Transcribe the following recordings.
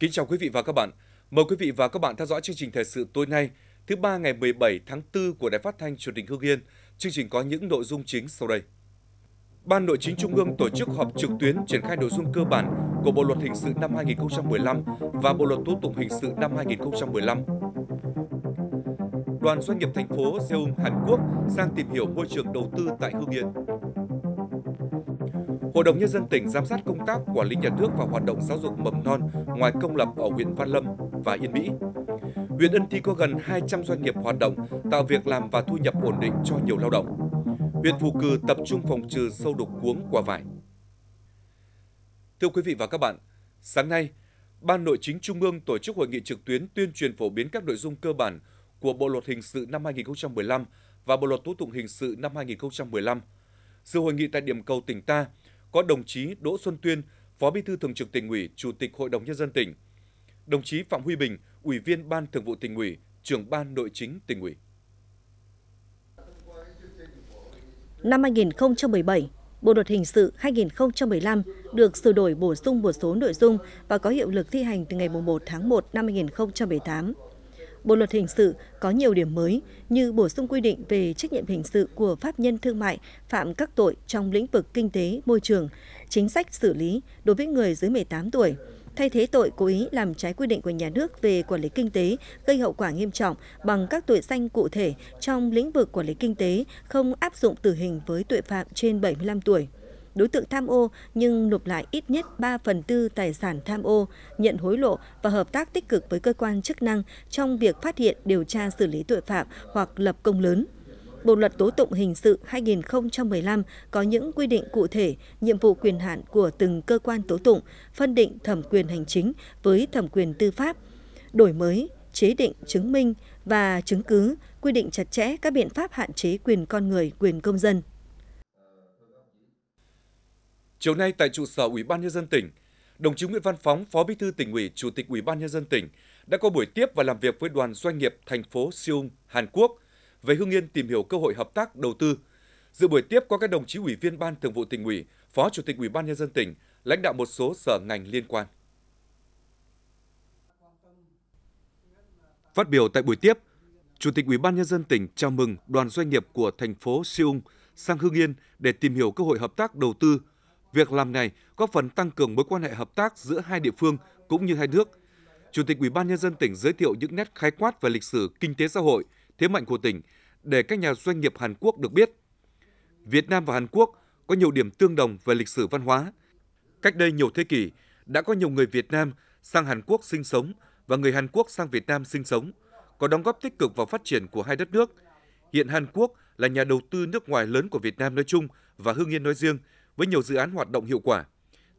Kính chào quý vị và các bạn. Mời quý vị và các bạn theo dõi chương trình thời sự tối nay, thứ ba ngày 17 tháng 4 của Đài Phát thanh Truyền hình Hưng Yên. Chương trình có những nội dung chính sau đây. Ban Nội chính Trung ương tổ chức họp trực tuyến triển khai nội dung cơ bản của Bộ luật hình sự năm 2015 và Bộ luật tố tụng hình sự năm 2015. Đoàn doanh nghiệp thành phố Seoul, Hàn Quốc sang tìm hiểu môi trường đầu tư tại Hưng Yên. Hội đồng Nhân dân tỉnh giám sát công tác quản lý nhà nước và hoạt động giáo dục mầm non ngoài công lập ở huyện Văn Lâm và Yên Mỹ. Huyện Ân Thi có gần 200 doanh nghiệp hoạt động, tạo việc làm và thu nhập ổn định cho nhiều lao động. Huyện Phù Cử tập trung phòng trừ sâu đục cuống quả vải. Thưa quý vị và các bạn, sáng nay, Ban Nội chính Trung ương tổ chức hội nghị trực tuyến tuyên truyền phổ biến các nội dung cơ bản của Bộ luật hình sự năm 2015 và Bộ luật tố tụng hình sự năm 2015. Sự hội nghị tại điểm cầu tỉnh ta có đồng chí Đỗ Xuân Tuyên, Phó Bí thư Thường trực Tỉnh ủy, Chủ tịch Hội đồng nhân dân tỉnh. Đồng chí Phạm Huy Bình, Ủy viên Ban Thường vụ Tỉnh ủy, Trưởng ban Nội chính Tỉnh ủy. Năm 2017, Bộ luật hình sự 2015 được sửa đổi bổ sung một số nội dung và có hiệu lực thi hành từ ngày 1 tháng 1 năm 2018. Bộ luật hình sự có nhiều điểm mới như bổ sung quy định về trách nhiệm hình sự của pháp nhân thương mại phạm các tội trong lĩnh vực kinh tế, môi trường, chính sách xử lý đối với người dưới 18 tuổi, thay thế tội cố ý làm trái quy định của nhà nước về quản lý kinh tế gây hậu quả nghiêm trọng bằng các tội danh cụ thể trong lĩnh vực quản lý kinh tế không áp dụng tử hình với tội phạm trên 75 tuổi đối tượng tham ô nhưng nộp lại ít nhất 3 phần tư tài sản tham ô, nhận hối lộ và hợp tác tích cực với cơ quan chức năng trong việc phát hiện, điều tra xử lý tội phạm hoặc lập công lớn. Bộ luật tố tụng hình sự 2015 có những quy định cụ thể, nhiệm vụ quyền hạn của từng cơ quan tố tụng, phân định thẩm quyền hành chính với thẩm quyền tư pháp, đổi mới, chế định chứng minh và chứng cứ, quy định chặt chẽ các biện pháp hạn chế quyền con người, quyền công dân. Chiều nay tại trụ sở Ủy ban nhân dân tỉnh, đồng chí Nguyễn Văn Phóng, Phó Bí thư tỉnh ủy, Chủ tịch Ủy ban nhân dân tỉnh đã có buổi tiếp và làm việc với đoàn doanh nghiệp thành phố Seoul, Hàn Quốc về Hưng Yên tìm hiểu cơ hội hợp tác đầu tư. Dự buổi tiếp có các đồng chí ủy viên Ban Thường vụ tỉnh ủy, Phó Chủ tịch Ủy ban nhân dân tỉnh, lãnh đạo một số sở ngành liên quan. Phát biểu tại buổi tiếp, Chủ tịch Ủy ban nhân dân tỉnh chào mừng đoàn doanh nghiệp của thành phố Seoul sang Hưng Yên để tìm hiểu cơ hội hợp tác đầu tư Việc làm này góp phần tăng cường mối quan hệ hợp tác giữa hai địa phương cũng như hai nước. Chủ tịch Ủy ban nhân dân tỉnh giới thiệu những nét khái quát về lịch sử kinh tế xã hội, thế mạnh của tỉnh để các nhà doanh nghiệp Hàn Quốc được biết. Việt Nam và Hàn Quốc có nhiều điểm tương đồng về lịch sử văn hóa. Cách đây nhiều thế kỷ, đã có nhiều người Việt Nam sang Hàn Quốc sinh sống và người Hàn Quốc sang Việt Nam sinh sống, có đóng góp tích cực vào phát triển của hai đất nước. Hiện Hàn Quốc là nhà đầu tư nước ngoài lớn của Việt Nam nói chung và Hưng Yên nói riêng – với nhiều dự án hoạt động hiệu quả.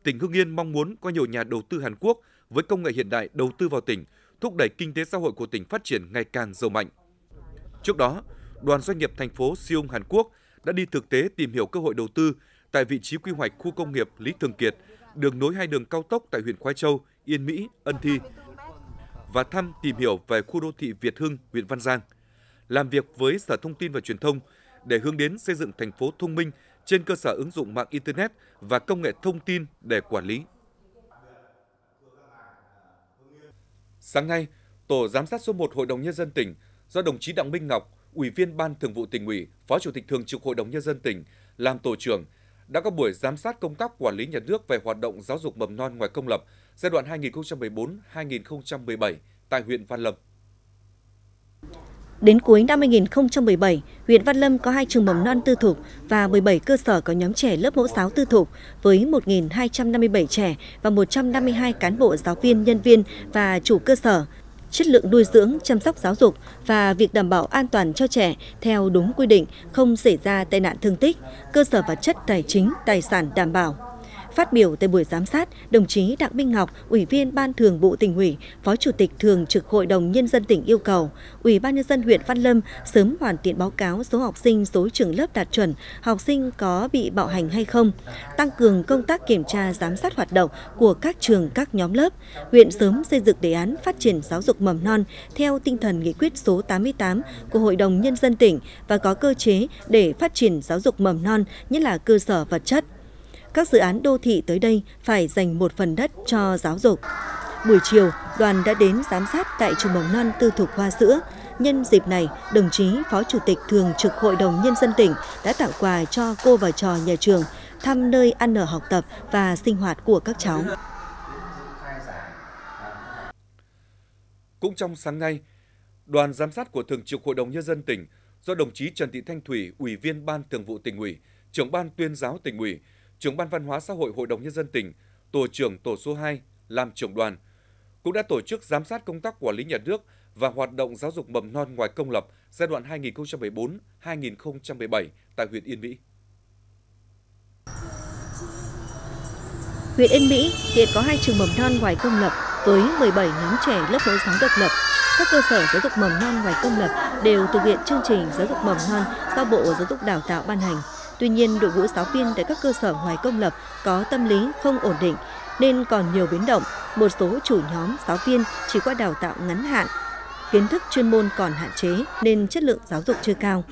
Tỉnh Hưng Yên mong muốn có nhiều nhà đầu tư Hàn Quốc với công nghệ hiện đại đầu tư vào tỉnh, thúc đẩy kinh tế xã hội của tỉnh phát triển ngày càng giàu mạnh. Trước đó, đoàn doanh nghiệp thành phố Seoul Hàn Quốc đã đi thực tế tìm hiểu cơ hội đầu tư tại vị trí quy hoạch khu công nghiệp Lý Thường Kiệt, đường nối hai đường cao tốc tại huyện Khoai Châu, Yên Mỹ, Ân Thi và thăm tìm hiểu về khu đô thị Việt Hưng, huyện Văn Giang. Làm việc với Sở Thông tin và Truyền thông để hướng đến xây dựng thành phố thông minh trên cơ sở ứng dụng mạng Internet và công nghệ thông tin để quản lý. Sáng nay, Tổ giám sát số 1 Hội đồng Nhân dân tỉnh do đồng chí Đặng Minh Ngọc, Ủy viên Ban Thường vụ tỉnh ủy, Phó Chủ tịch Thường trực Hội đồng Nhân dân tỉnh, làm tổ trưởng, đã có buổi giám sát công tác quản lý nhà nước về hoạt động giáo dục mầm non ngoài công lập giai đoạn 2014-2017 tại huyện Văn Lâm. Đến cuối năm 2017, huyện Văn Lâm có hai trường mầm non tư thục và 17 cơ sở có nhóm trẻ lớp mẫu giáo tư thục với 1.257 trẻ và 152 cán bộ giáo viên, nhân viên và chủ cơ sở. Chất lượng nuôi dưỡng, chăm sóc giáo dục và việc đảm bảo an toàn cho trẻ theo đúng quy định, không xảy ra tai nạn thương tích, cơ sở vật chất tài chính, tài sản đảm bảo. Phát biểu tại buổi giám sát, đồng chí Đặng Minh Ngọc, Ủy viên Ban Thường vụ tỉnh ủy, Phó Chủ tịch Thường trực Hội đồng Nhân dân tỉnh yêu cầu Ủy ban Nhân dân huyện Văn Lâm sớm hoàn thiện báo cáo số học sinh, số trường lớp đạt chuẩn, học sinh có bị bạo hành hay không, tăng cường công tác kiểm tra giám sát hoạt động của các trường, các nhóm lớp. Huyện sớm xây dựng đề án phát triển giáo dục mầm non theo tinh thần nghị quyết số 88 của Hội đồng Nhân dân tỉnh và có cơ chế để phát triển giáo dục mầm non, nhất là cơ sở vật chất các dự án đô thị tới đây phải dành một phần đất cho giáo dục. Buổi chiều, đoàn đã đến giám sát tại trường mầm non tư thục Hoa Sữa. Nhân dịp này, đồng chí Phó Chủ tịch Thường trực Hội đồng Nhân dân tỉnh đã tặng quà cho cô và trò nhà trường, thăm nơi ăn ở học tập và sinh hoạt của các cháu. Cũng trong sáng nay, đoàn giám sát của Thường trực Hội đồng Nhân dân tỉnh do đồng chí Trần Thị Thanh Thủy, Ủy viên Ban Thường vụ tỉnh ủy, trưởng Ban tuyên giáo tỉnh ủy, trưởng Ban Văn hóa xã hội Hội đồng Nhân dân tỉnh, tổ trưởng tổ số 2 làm trưởng đoàn, cũng đã tổ chức giám sát công tác quản lý nhà nước và hoạt động giáo dục mầm non ngoài công lập giai đoạn 2014-2017 tại huyện Yên Mỹ. Huyện Yên Mỹ hiện có hai trường mầm non ngoài công lập với 17 nhóm trẻ lớp mẫu giáo độc lập. Các cơ sở giáo dục mầm non ngoài công lập đều thực hiện chương trình giáo dục mầm non do Bộ Giáo dục Đào tạo ban hành. Tuy nhiên, đội ngũ giáo viên tại các cơ sở ngoài công lập có tâm lý không ổn định nên còn nhiều biến động. Một số chủ nhóm giáo viên chỉ qua đào tạo ngắn hạn, kiến thức chuyên môn còn hạn chế nên chất lượng giáo dục chưa cao.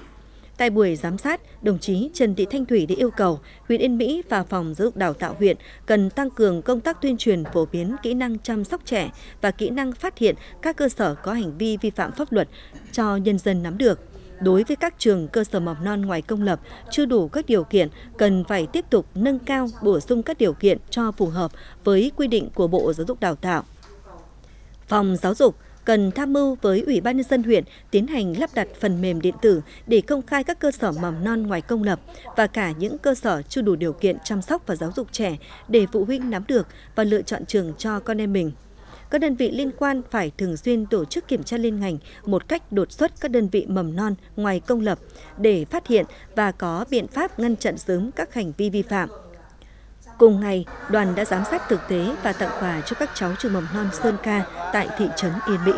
Tại buổi giám sát, đồng chí Trần Thị Thanh Thủy đã yêu cầu huyện Yên Mỹ và phòng giáo dục đào tạo huyện cần tăng cường công tác tuyên truyền phổ biến kỹ năng chăm sóc trẻ và kỹ năng phát hiện các cơ sở có hành vi vi phạm pháp luật cho nhân dân nắm được. Đối với các trường cơ sở mầm non ngoài công lập chưa đủ các điều kiện, cần phải tiếp tục nâng cao, bổ sung các điều kiện cho phù hợp với quy định của Bộ Giáo dục Đào tạo. Phòng giáo dục cần tham mưu với Ủy ban nhân dân huyện tiến hành lắp đặt phần mềm điện tử để công khai các cơ sở mầm non ngoài công lập và cả những cơ sở chưa đủ điều kiện chăm sóc và giáo dục trẻ để phụ huynh nắm được và lựa chọn trường cho con em mình. Các đơn vị liên quan phải thường xuyên tổ chức kiểm tra liên ngành một cách đột xuất các đơn vị mầm non ngoài công lập để phát hiện và có biện pháp ngăn chặn sớm các hành vi vi phạm. Cùng ngày, đoàn đã giám sát thực tế và tặng quà cho các cháu trường mầm non Sơn Ca tại thị trấn Yên Mỹ.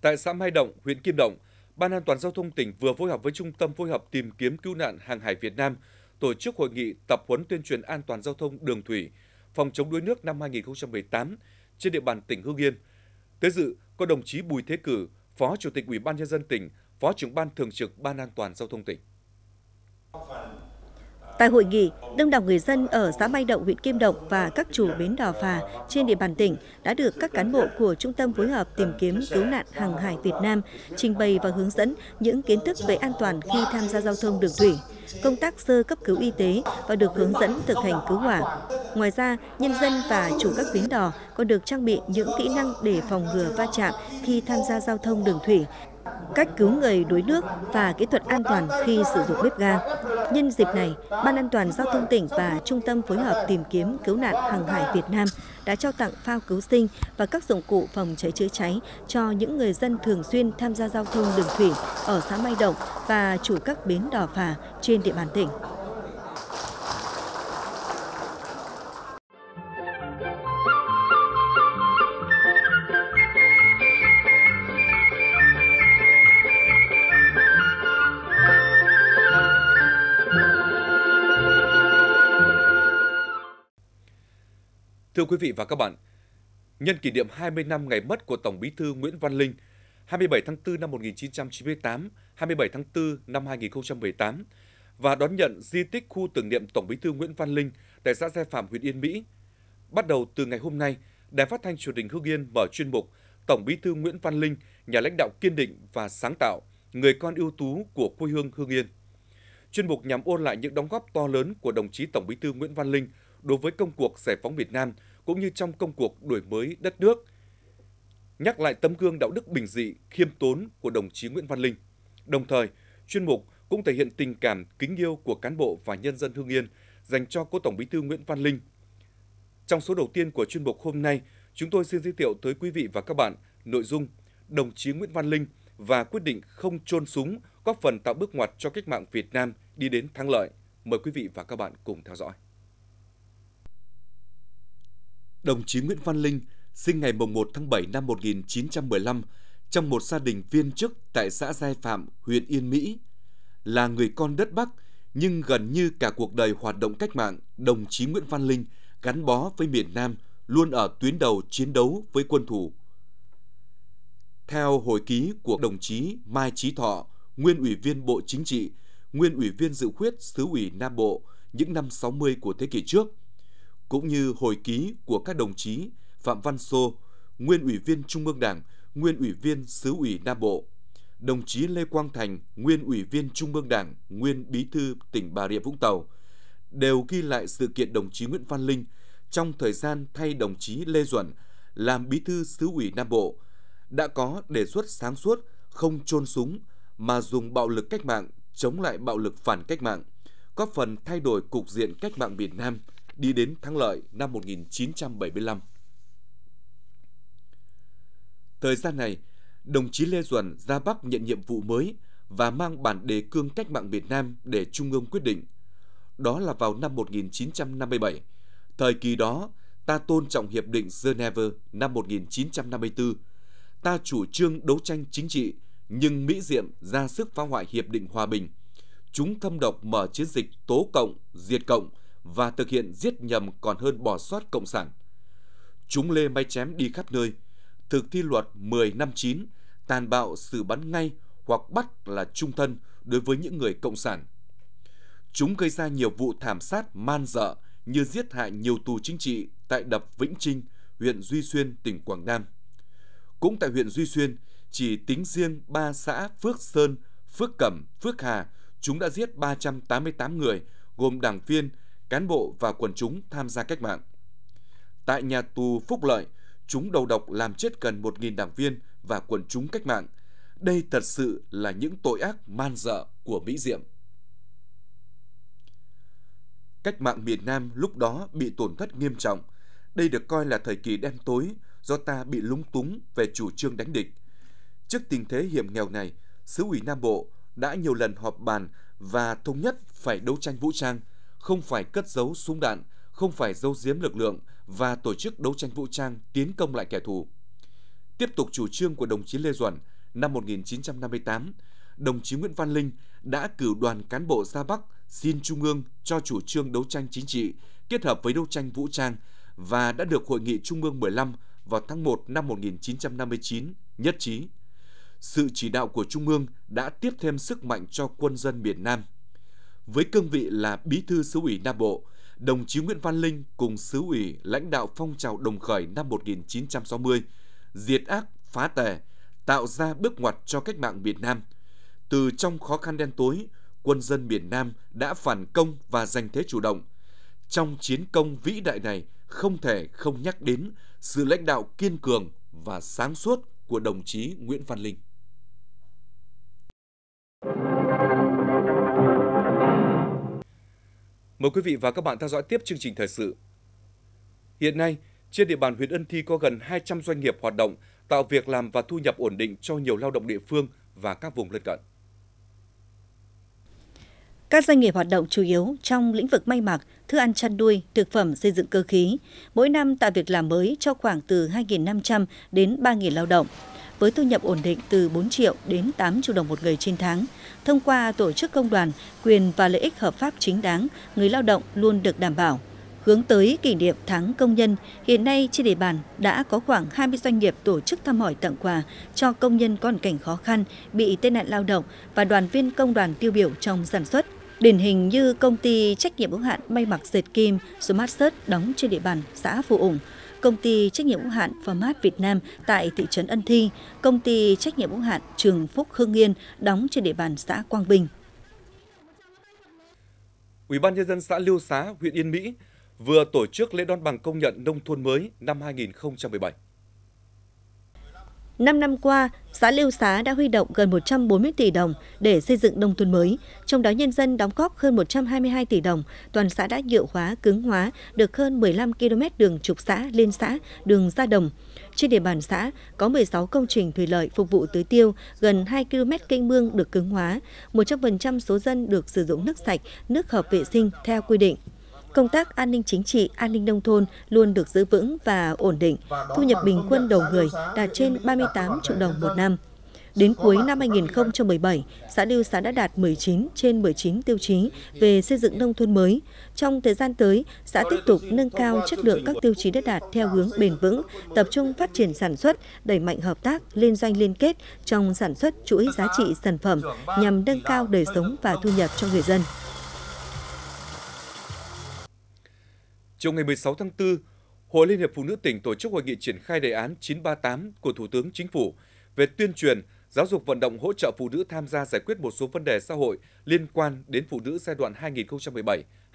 Tại xã Mai Động, huyện Kim Động, Ban an toàn giao thông tỉnh vừa phối hợp với Trung tâm phối hợp tìm kiếm cứu nạn hàng hải Việt Nam tổ chức hội nghị tập huấn tuyên truyền an toàn giao thông đường thủy, phòng chống đuối nước năm 2018 trên địa bàn tỉnh Hưng Yên. Tới dự có đồng chí Bùi Thế Cử, Phó Chủ tịch Ủy ban nhân dân tỉnh, Phó trưởng ban thường trực Ban an toàn giao thông tỉnh. Tại hội nghị, đông đảo người dân ở xã Mai Động, huyện Kim Động và các chủ bến đò phà trên địa bàn tỉnh đã được các cán bộ của Trung tâm phối hợp tìm kiếm cứu nạn hàng hải Việt Nam trình bày và hướng dẫn những kiến thức về an toàn khi tham gia giao thông đường thủy, công tác sơ cấp cứu y tế và được hướng dẫn thực hành cứu hỏa. Ngoài ra, nhân dân và chủ các bến đò còn được trang bị những kỹ năng để phòng ngừa va chạm khi tham gia giao thông đường thủy cách cứu người đuối nước và kỹ thuật an toàn khi sử dụng bếp ga. Nhân dịp này, Ban an toàn giao thông tỉnh và Trung tâm phối hợp tìm kiếm cứu nạn hàng hải Việt Nam đã trao tặng phao cứu sinh và các dụng cụ phòng cháy chữa cháy cho những người dân thường xuyên tham gia giao thông đường thủy ở xã Mai Động và chủ các bến đò phà trên địa bàn tỉnh. Quý vị và các bạn, nhân kỷ niệm 20 năm ngày mất của Tổng Bí thư Nguyễn Văn Linh, 27 tháng 4 năm 1998, 27 tháng 4 năm 2018 và đón nhận di tích khu tưởng niệm Tổng Bí thư Nguyễn Văn Linh tại xã Gia Phạm, huyện Yên Mỹ. Bắt đầu từ ngày hôm nay, Đài Phát thanh Truyền hình Hưng Yên mở chuyên mục Tổng Bí thư Nguyễn Văn Linh, nhà lãnh đạo kiên định và sáng tạo, người con ưu tú của quê hương Hưng Yên. Chuyên mục nhằm ôn lại những đóng góp to lớn của đồng chí Tổng Bí thư Nguyễn Văn Linh đối với công cuộc giải phóng Việt Nam cũng như trong công cuộc đổi mới đất nước. Nhắc lại tấm gương đạo đức bình dị, khiêm tốn của đồng chí Nguyễn Văn Linh. Đồng thời, chuyên mục cũng thể hiện tình cảm kính yêu của cán bộ và nhân dân Hương Yên dành cho cố Tổng Bí thư Nguyễn Văn Linh. Trong số đầu tiên của chuyên mục hôm nay, chúng tôi xin giới thiệu tới quý vị và các bạn nội dung đồng chí Nguyễn Văn Linh và quyết định không chôn súng góp phần tạo bước ngoặt cho cách mạng Việt Nam đi đến thắng lợi. Mời quý vị và các bạn cùng theo dõi. Đồng chí Nguyễn Văn Linh sinh ngày 1 tháng 7 năm 1915 trong một gia đình viên chức tại xã Giai Phạm, huyện Yên Mỹ. Là người con đất Bắc, nhưng gần như cả cuộc đời hoạt động cách mạng, đồng chí Nguyễn Văn Linh gắn bó với miền Nam, luôn ở tuyến đầu chiến đấu với quân thủ. Theo hồi ký của đồng chí Mai Chí Thọ, nguyên ủy viên Bộ Chính trị, nguyên ủy viên dự khuyết xứ ủy Nam Bộ những năm 60 của thế kỷ trước – cũng như hồi ký của các đồng chí Phạm Văn Sô, nguyên ủy viên Trung ương Đảng, nguyên ủy viên xứ ủy Nam Bộ, đồng chí Lê Quang Thành, nguyên ủy viên Trung ương Đảng, nguyên bí thư tỉnh Bà Rịa Vũng Tàu, đều ghi lại sự kiện đồng chí Nguyễn Văn Linh trong thời gian thay đồng chí Lê Duẩn làm bí thư xứ ủy Nam Bộ đã có đề xuất sáng suốt không chôn súng mà dùng bạo lực cách mạng chống lại bạo lực phản cách mạng, góp phần thay đổi cục diện cách mạng Việt Nam đi đến thắng lợi năm 1975. Thời gian này, đồng chí Lê Duẩn ra Bắc nhận nhiệm vụ mới và mang bản đề cương cách mạng Việt Nam để Trung ương quyết định. Đó là vào năm 1957. Thời kỳ đó, ta tôn trọng Hiệp định Geneva năm 1954. Ta chủ trương đấu tranh chính trị, nhưng Mỹ Diệm ra sức phá hoại Hiệp định Hòa Bình. Chúng thâm độc mở chiến dịch tố cộng, diệt cộng và thực hiện giết nhầm còn hơn bỏ sót cộng sản. Chúng lê may chém đi khắp nơi, thực thi luật 10 năm 9, tàn bạo xử bắn ngay hoặc bắt là trung thân đối với những người cộng sản. Chúng gây ra nhiều vụ thảm sát man dợ như giết hại nhiều tù chính trị tại đập Vĩnh Trinh, huyện Duy Xuyên, tỉnh Quảng Nam. Cũng tại huyện Duy Xuyên, chỉ tính riêng ba xã Phước Sơn, Phước Cẩm, Phước Hà, chúng đã giết 388 người, gồm đảng viên, cán bộ và quần chúng tham gia cách mạng. Tại nhà tù Phúc Lợi, chúng đầu độc làm chết gần 1.000 đảng viên và quần chúng cách mạng. Đây thật sự là những tội ác man dợ của Mỹ Diệm. Cách mạng miền Nam lúc đó bị tổn thất nghiêm trọng. Đây được coi là thời kỳ đen tối do ta bị lúng túng về chủ trương đánh địch. Trước tình thế hiểm nghèo này, xứ ủy Nam Bộ đã nhiều lần họp bàn và thống nhất phải đấu tranh vũ trang, không phải cất giấu súng đạn, không phải giấu giếm lực lượng và tổ chức đấu tranh vũ trang tiến công lại kẻ thù. Tiếp tục chủ trương của đồng chí Lê Duẩn, năm 1958, đồng chí Nguyễn Văn Linh đã cử đoàn cán bộ ra Bắc xin Trung ương cho chủ trương đấu tranh chính trị kết hợp với đấu tranh vũ trang và đã được Hội nghị Trung ương 15 vào tháng 1 năm 1959 nhất trí. Sự chỉ đạo của Trung ương đã tiếp thêm sức mạnh cho quân dân miền Nam. Với cương vị là Bí thư xứ ủy Nam Bộ, đồng chí Nguyễn Văn Linh cùng xứ ủy lãnh đạo phong trào đồng khởi năm 1960, diệt ác, phá tề, tạo ra bước ngoặt cho cách mạng miền Nam. Từ trong khó khăn đen tối, quân dân miền Nam đã phản công và giành thế chủ động. Trong chiến công vĩ đại này, không thể không nhắc đến sự lãnh đạo kiên cường và sáng suốt của đồng chí Nguyễn Văn Linh. Mời quý vị và các bạn theo dõi tiếp chương trình thời sự. Hiện nay, trên địa bàn huyện Ân Thi có gần 200 doanh nghiệp hoạt động, tạo việc làm và thu nhập ổn định cho nhiều lao động địa phương và các vùng lân cận. Các doanh nghiệp hoạt động chủ yếu trong lĩnh vực may mặc, thức ăn chăn nuôi, thực phẩm xây dựng cơ khí, mỗi năm tạo việc làm mới cho khoảng từ 2.500 đến 3.000 lao động, với thu nhập ổn định từ 4 triệu đến 8 triệu đồng một người trên tháng. Thông qua tổ chức công đoàn, quyền và lợi ích hợp pháp chính đáng, người lao động luôn được đảm bảo. Hướng tới kỷ niệm tháng công nhân, hiện nay trên địa bàn đã có khoảng 20 doanh nghiệp tổ chức thăm hỏi tặng quà cho công nhân có hoàn cảnh khó khăn, bị tai nạn lao động và đoàn viên công đoàn tiêu biểu trong sản xuất. Điển hình như công ty trách nhiệm hữu hạn may mặc dệt kim Smart đóng trên địa bàn xã Phù Ủng, công ty trách nhiệm hữu hạn Format Việt Nam tại thị trấn Ân Thi, công ty trách nhiệm hữu hạn Trường Phúc Hưng Yên đóng trên địa bàn xã Quang Bình. Ủy ban nhân dân xã Liêu Xá, huyện Yên Mỹ vừa tổ chức lễ đón bằng công nhận nông thôn mới năm 2017. 5 năm qua, xã Liêu Xá đã huy động gần 140 tỷ đồng để xây dựng nông thôn mới, trong đó nhân dân đóng góp hơn 122 tỷ đồng, toàn xã đã nhựa hóa, cứng hóa được hơn 15 km đường trục xã, liên xã, đường ra đồng. Trên địa bàn xã có 16 công trình thủy lợi phục vụ tưới tiêu, gần 2 km kênh mương được cứng hóa, 100% số dân được sử dụng nước sạch, nước hợp vệ sinh theo quy định công tác an ninh chính trị, an ninh nông thôn luôn được giữ vững và ổn định, thu nhập bình quân đầu người đạt trên 38 triệu đồng một năm. Đến cuối năm 2017, xã Lưu Xá đã đạt 19 trên 19 tiêu chí về xây dựng nông thôn mới. Trong thời gian tới, xã tiếp tục nâng cao chất lượng các tiêu chí đã đạt theo hướng bền vững, tập trung phát triển sản xuất, đẩy mạnh hợp tác, liên doanh liên kết trong sản xuất chuỗi giá trị sản phẩm nhằm nâng cao đời sống và thu nhập cho người dân. Chiều ngày 16 tháng 4, Hội Liên hiệp Phụ nữ tỉnh tổ chức hội nghị triển khai đề án 938 của Thủ tướng Chính phủ về tuyên truyền, giáo dục vận động hỗ trợ phụ nữ tham gia giải quyết một số vấn đề xã hội liên quan đến phụ nữ giai đoạn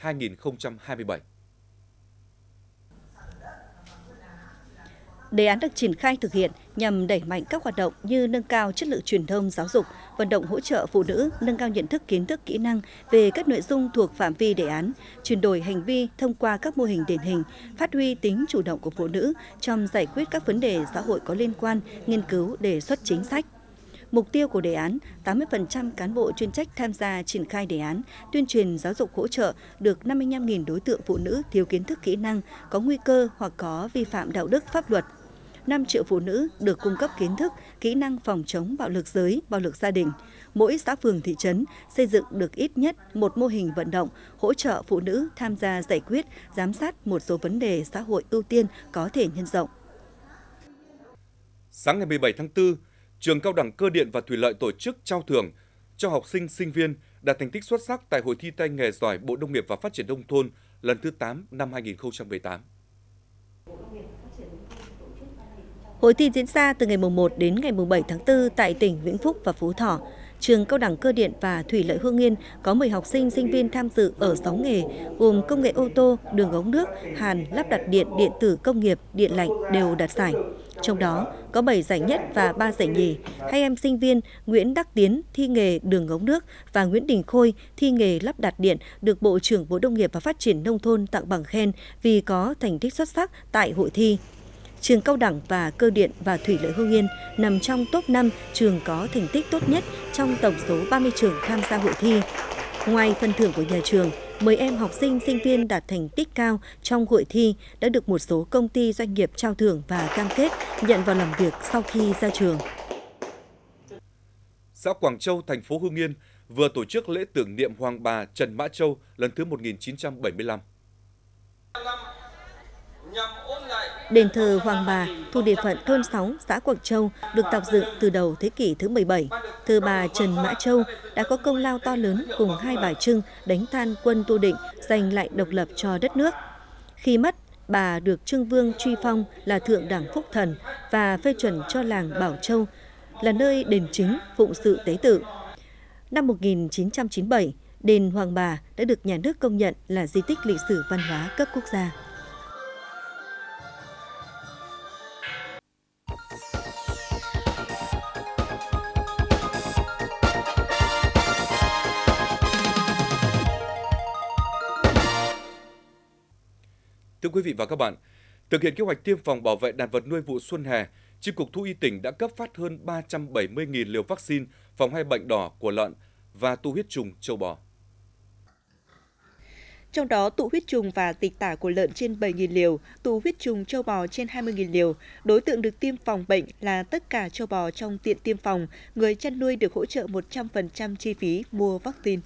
2017-2027. Đề án được triển khai thực hiện nhằm đẩy mạnh các hoạt động như nâng cao chất lượng truyền thông giáo dục, vận động hỗ trợ phụ nữ, nâng cao nhận thức kiến thức kỹ năng về các nội dung thuộc phạm vi đề án, chuyển đổi hành vi thông qua các mô hình điển hình, phát huy tính chủ động của phụ nữ trong giải quyết các vấn đề xã hội có liên quan, nghiên cứu đề xuất chính sách. Mục tiêu của đề án, 80% cán bộ chuyên trách tham gia triển khai đề án, tuyên truyền giáo dục hỗ trợ được 55.000 đối tượng phụ nữ thiếu kiến thức kỹ năng, có nguy cơ hoặc có vi phạm đạo đức pháp luật 5 triệu phụ nữ được cung cấp kiến thức, kỹ năng phòng chống bạo lực giới, bạo lực gia đình. Mỗi xã phường thị trấn xây dựng được ít nhất một mô hình vận động hỗ trợ phụ nữ tham gia giải quyết, giám sát một số vấn đề xã hội ưu tiên có thể nhân rộng. Sáng ngày 17 tháng 4, Trường Cao đẳng Cơ điện và Thủy lợi tổ chức trao thưởng cho học sinh sinh viên đạt thành tích xuất sắc tại hội thi tay nghề giỏi Bộ Nông nghiệp và Phát triển nông thôn lần thứ 8 năm 2018. Hội thi diễn ra từ ngày 1 đến ngày 7 tháng 4 tại tỉnh Vĩnh Phúc và Phú Thọ. Trường Cao đẳng Cơ điện và Thủy lợi Hương Yên có 10 học sinh sinh viên tham dự ở 6 nghề gồm công nghệ ô tô, đường ống nước, hàn, lắp đặt điện, điện tử công nghiệp, điện lạnh đều đạt giải. Trong đó có 7 giải nhất và 3 giải nhì. Hai em sinh viên Nguyễn Đắc Tiến thi nghề đường ống nước và Nguyễn Đình Khôi thi nghề lắp đặt điện được Bộ trưởng Bộ Nông nghiệp và Phát triển Nông thôn tặng bằng khen vì có thành tích xuất sắc tại hội thi trường cao đẳng và cơ điện và thủy lợi Hương Yên nằm trong top 5 trường có thành tích tốt nhất trong tổng số 30 trường tham gia hội thi. Ngoài phần thưởng của nhà trường, 10 em học sinh sinh viên đạt thành tích cao trong hội thi đã được một số công ty doanh nghiệp trao thưởng và cam kết nhận vào làm việc sau khi ra trường. Xã Quảng Châu, thành phố Hương Yên vừa tổ chức lễ tưởng niệm Hoàng bà Trần Mã Châu lần thứ 1975. Đền thờ Hoàng Bà thuộc địa phận thôn 6, xã Quảng Châu được tạo dựng từ đầu thế kỷ thứ 17. Thờ bà Trần Mã Châu đã có công lao to lớn cùng hai bà Trưng đánh tan quân Tu Định giành lại độc lập cho đất nước. Khi mất, bà được Trưng Vương truy phong là Thượng đẳng Phúc Thần và phê chuẩn cho làng Bảo Châu là nơi đền chính phụng sự tế tự. Năm 1997, đền Hoàng Bà đã được nhà nước công nhận là di tích lịch sử văn hóa cấp quốc gia. Quý vị và các bạn, thực hiện kế hoạch tiêm phòng bảo vệ đàn vật nuôi vụ xuân hè, Chi cục Thú y tỉnh đã cấp phát hơn 370.000 liều vaccine phòng hai bệnh đỏ của lợn và tu huyết trùng châu bò. Trong đó, tụ huyết trùng và dịch tả của lợn trên 7.000 liều, tụ huyết trùng châu bò trên 20.000 liều. Đối tượng được tiêm phòng bệnh là tất cả châu bò trong tiện tiêm phòng. Người chăn nuôi được hỗ trợ 100% chi phí mua vaccine.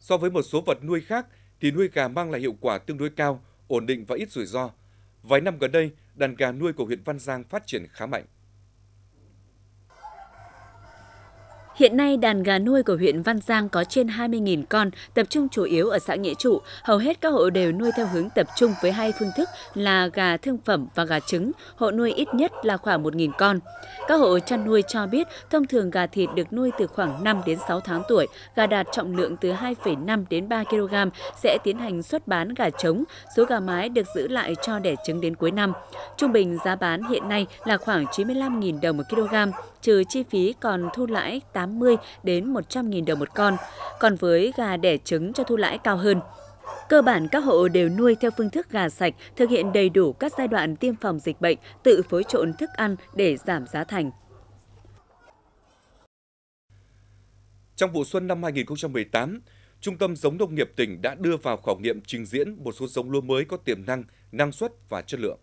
So với một số vật nuôi khác, thì nuôi gà mang lại hiệu quả tương đối cao, ổn định và ít rủi ro. Vài năm gần đây, đàn gà nuôi của huyện Văn Giang phát triển khá mạnh. Hiện nay, đàn gà nuôi của huyện Văn Giang có trên 20.000 con, tập trung chủ yếu ở xã Nghĩa Trụ. Hầu hết các hộ đều nuôi theo hướng tập trung với hai phương thức là gà thương phẩm và gà trứng. Hộ nuôi ít nhất là khoảng 1.000 con. Các hộ chăn nuôi cho biết, thông thường gà thịt được nuôi từ khoảng 5 đến 6 tháng tuổi, gà đạt trọng lượng từ 2,5 đến 3 kg sẽ tiến hành xuất bán gà trống. Số gà mái được giữ lại cho đẻ trứng đến cuối năm. Trung bình giá bán hiện nay là khoảng 95.000 đồng một kg trừ chi phí còn thu lãi 80 đến 100.000 đồng một con. Còn với gà đẻ trứng cho thu lãi cao hơn. Cơ bản các hộ đều nuôi theo phương thức gà sạch, thực hiện đầy đủ các giai đoạn tiêm phòng dịch bệnh, tự phối trộn thức ăn để giảm giá thành. Trong vụ xuân năm 2018, Trung tâm giống nông nghiệp tỉnh đã đưa vào khảo nghiệm trình diễn một số giống lúa mới có tiềm năng, năng suất và chất lượng.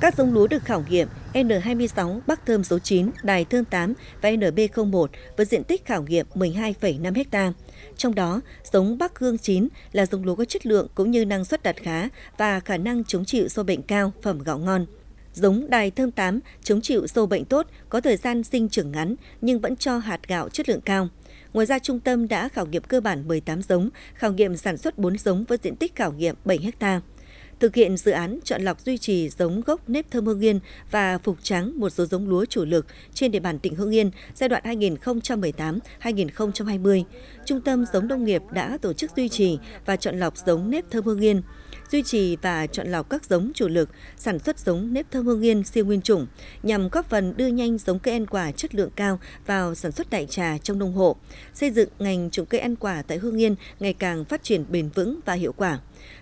Các giống lúa được khảo nghiệm N26 Bắc Thơm số 9, Đài Thơm 8 và NB01 với diện tích khảo nghiệm 12,5 ha. Trong đó, giống Bắc Hương 9 là giống lúa có chất lượng cũng như năng suất đạt khá và khả năng chống chịu sâu bệnh cao, phẩm gạo ngon. Giống Đài Thơm 8 chống chịu sâu bệnh tốt, có thời gian sinh trưởng ngắn nhưng vẫn cho hạt gạo chất lượng cao. Ngoài ra, trung tâm đã khảo nghiệm cơ bản 18 giống, khảo nghiệm sản xuất 4 giống với diện tích khảo nghiệm 7 hectare thực hiện dự án chọn lọc duy trì giống gốc nếp thơm Hương Yên và phục trắng một số giống lúa chủ lực trên địa bàn tỉnh Hương Yên giai đoạn 2018-2020. Trung tâm giống nông nghiệp đã tổ chức duy trì và chọn lọc giống nếp thơm Hương Yên duy trì và chọn lọc các giống chủ lực, sản xuất giống nếp thơm hương yên siêu nguyên chủng nhằm góp phần đưa nhanh giống cây ăn quả chất lượng cao vào sản xuất đại trà trong nông hộ, xây dựng ngành trồng cây ăn quả tại Hương Yên ngày càng phát triển bền vững và hiệu quả.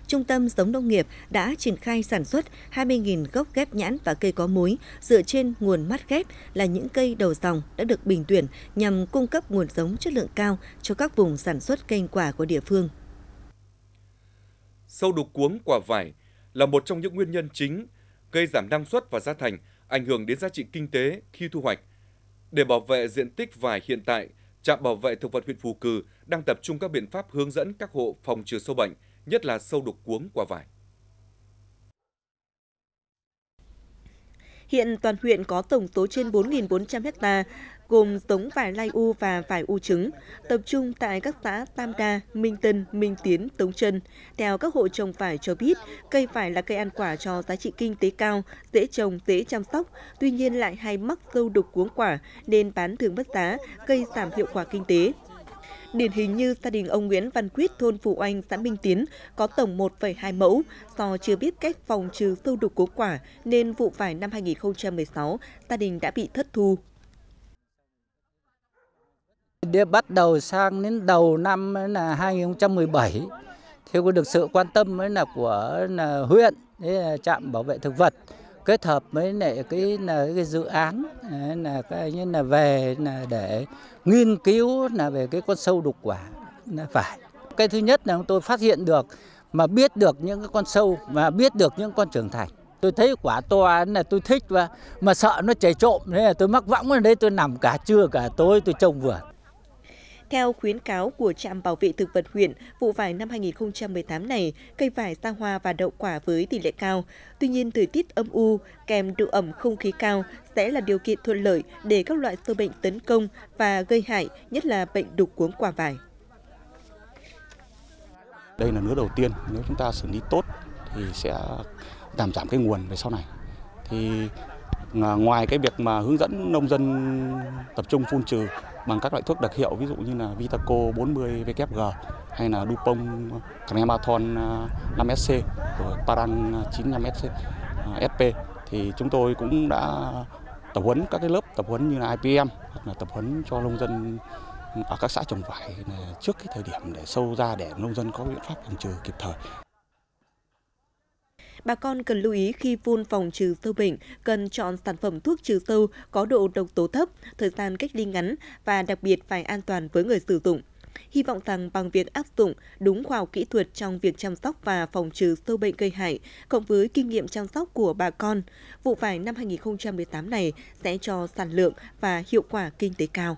Trung tâm giống nông nghiệp đã triển khai sản xuất 20.000 gốc ghép nhãn và cây có múi dựa trên nguồn mắt ghép là những cây đầu dòng đã được bình tuyển nhằm cung cấp nguồn giống chất lượng cao cho các vùng sản xuất cây quả của địa phương. Sâu đục cuống quả vải là một trong những nguyên nhân chính gây giảm năng suất và giá thành, ảnh hưởng đến giá trị kinh tế khi thu hoạch. Để bảo vệ diện tích vải hiện tại, Trạm Bảo vệ Thực vật huyện Phù Cử đang tập trung các biện pháp hướng dẫn các hộ phòng trừ sâu bệnh, nhất là sâu đục cuống quả vải. Hiện toàn huyện có tổng số trên 4.400 ha gồm giống vải lai u và vải u trứng, tập trung tại các xã Tam Đa, Minh Tân, Minh Tiến, Tống Trân. Theo các hộ trồng vải cho biết, cây vải là cây ăn quả cho giá trị kinh tế cao, dễ trồng, dễ chăm sóc, tuy nhiên lại hay mắc sâu đục cuống quả nên bán thường mất giá, gây giảm hiệu quả kinh tế. Điển hình như gia đình ông Nguyễn Văn Quyết, thôn Phù Anh, xã Minh Tiến, có tổng 1,2 mẫu. Do chưa biết cách phòng trừ sâu đục cố quả, nên vụ vải năm 2016, gia đình đã bị thất thu. Để bắt đầu sang đến đầu năm là 2017 thì có được sự quan tâm mới là của là huyện, là trạm bảo vệ thực vật kết hợp với lại cái là cái dự án là cái như là về là để nghiên cứu là về cái con sâu đục quả là phải. Cái thứ nhất là tôi phát hiện được mà biết được những cái con sâu và biết được những con trưởng thành. Tôi thấy quả to là tôi thích và mà sợ nó chảy trộm nên là tôi mắc võng ở đây tôi nằm cả trưa cả tối tôi trông vườn theo khuyến cáo của trạm bảo vệ thực vật huyện, vụ vải năm 2018 này, cây vải ra hoa và đậu quả với tỷ lệ cao. Tuy nhiên, thời tiết âm u kèm độ ẩm không khí cao sẽ là điều kiện thuận lợi để các loại sâu bệnh tấn công và gây hại, nhất là bệnh đục cuống quả vải. Đây là nứa đầu tiên, nếu chúng ta xử lý tốt thì sẽ giảm giảm cái nguồn về sau này. Thì ngoài cái việc mà hướng dẫn nông dân tập trung phun trừ bằng các loại thuốc đặc hiệu, ví dụ như là Vitaco 40 VKG hay là Dupont Crenamathon 5SC à, rồi Parang 95SC à, SP thì chúng tôi cũng đã tập huấn các cái lớp tập huấn như là IPM hoặc là tập huấn cho nông dân ở các xã trồng vải trước cái thời điểm để sâu ra để nông dân có biện pháp phòng trừ kịp thời bà con cần lưu ý khi phun phòng trừ sâu bệnh, cần chọn sản phẩm thuốc trừ sâu có độ độc tố thấp, thời gian cách ly ngắn và đặc biệt phải an toàn với người sử dụng. Hy vọng rằng bằng việc áp dụng đúng khoa học kỹ thuật trong việc chăm sóc và phòng trừ sâu bệnh gây hại, cộng với kinh nghiệm chăm sóc của bà con, vụ vải năm 2018 này sẽ cho sản lượng và hiệu quả kinh tế cao.